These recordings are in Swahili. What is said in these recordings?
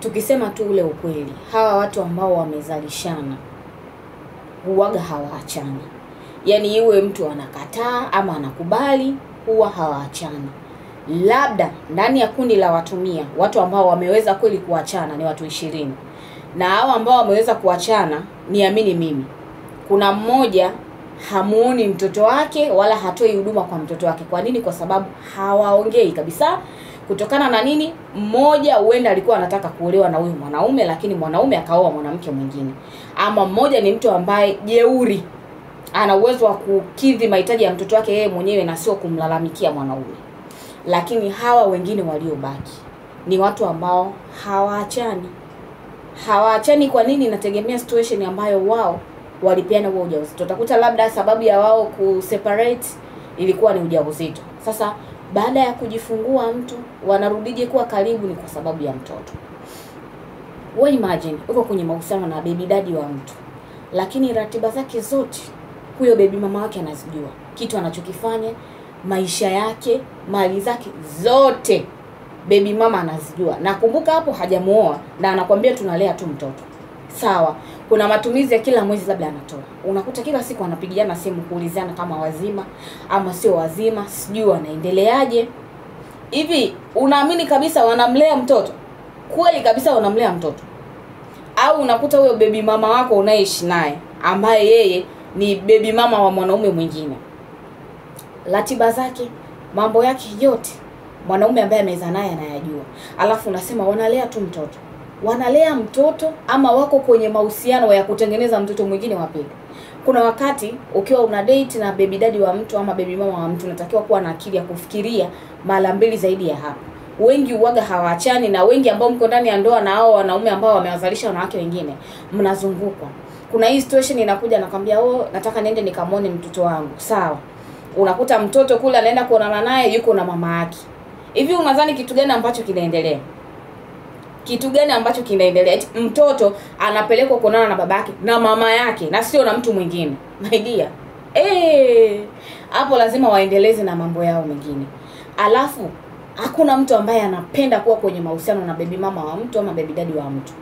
tukisema tu ule ukweli, hawa watu ambao wamezalishana huwaga hawaachani. Yaani iwe mtu anakataa ama anakubali, huwa hawaachani. Labda ndani ya kundi la watu mia, watu ambao wameweza kweli kuachana ni watu ishirini, na hawa ambao wameweza kuachana, niamini mimi, kuna mmoja hamuoni mtoto wake wala hatoi huduma kwa mtoto wake. Kwa nini? Kwa sababu hawaongei kabisa. Kutokana na nini? Mmoja huenda alikuwa anataka kuolewa na huyu mwanaume, lakini mwanaume akaoa mwanamke mwingine, ama mmoja ni mtu ambaye jeuri, ana uwezo wa kukidhi mahitaji ya mtoto wake yeye mwenyewe na sio kumlalamikia mwanaume. Lakini hawa wengine waliobaki ni watu ambao hawaachani, hawaachani. Kwa nini? Inategemea situation ambayo wao walipeana huo ujauzito. Utakuta labda sababu ya wao kuseparate ilikuwa ni ujauzito. Sasa baada ya kujifungua mtu wanarudije kuwa karibu? Ni kwa sababu ya mtoto. We imagine uko kwenye mahusiano na baby daddy wa mtu, lakini ratiba zake zote huyo baby mama wake anazijua, kitu anachokifanya, maisha yake, mali zake zote baby mama anazijua. Nakumbuka hapo hajamuoa na anakwambia tunalea tu mtoto sawa. Kuna matumizi ya kila mwezi labda anatoa, unakuta kila siku anapigiana simu kuulizana kama wazima ama sio wazima, sijui wanaendeleaje. Hivi unaamini kabisa wanamlea mtoto kweli kabisa, wanamlea mtoto? Au unakuta huyo bebi mama wako unayeishi naye ambaye yeye ni bebi mama wa mwanaume mwingine, ratiba zake, mambo yake yote mwanaume ambaye ameweza naye anayajua, alafu unasema wanalea tu mtoto wanalea mtoto ama wako kwenye mahusiano ya kutengeneza mtoto mwingine wa pili. Kuna wakati ukiwa una date na baby daddy wa mtu ama baby mama wa mtu, unatakiwa kuwa na akili ya kufikiria mara mbili zaidi ya hapo. Wengi uwaga hawaachani, na wengi ambao mko ndani ya ndoa na hao wanaume ambao wamewazalisha wanawake wengine, mnazungukwa. Kuna hii situation inakuja, nakwambia oh, nataka niende nikamwone mtoto wangu. Sawa, unakuta mtoto kule anaenda kuonana naye, yuko na mama yake. Hivi unadhani kitu gani ambacho kinaendelea? Kitu gani ambacho kinaendelea? Eti mtoto anapelekwa kuonana na babake na mama yake na sio na mtu mwingine. maidia eh, hapo lazima waendeleze na mambo yao mengine. Alafu hakuna mtu ambaye anapenda kuwa kwenye mahusiano na bebi mama wa mtu ama bebi dadi wa mtu,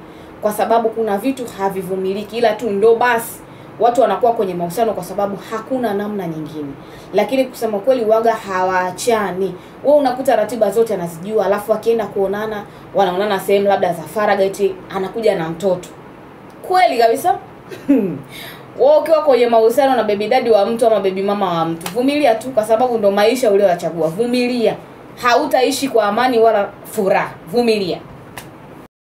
kwa sababu kuna vitu havivumiliki, ila tu ndo basi watu wanakuwa kwenye mahusiano kwa sababu hakuna namna nyingine. Lakini kusema kweli, waga hawaachani. Wewe unakuta ratiba zote anazijua, alafu akienda kuonana, wanaonana sehemu labda za faragha, eti anakuja na mtoto. Kweli kabisa. Wewe ukiwa kwenye mahusiano na baby daddy wa mtu ama baby mama wa mtu, vumilia tu, kwa sababu ndo maisha ulioyachagua. Vumilia, hautaishi kwa amani wala furaha. Vumilia.